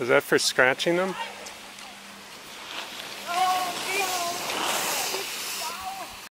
Is that for scratching them?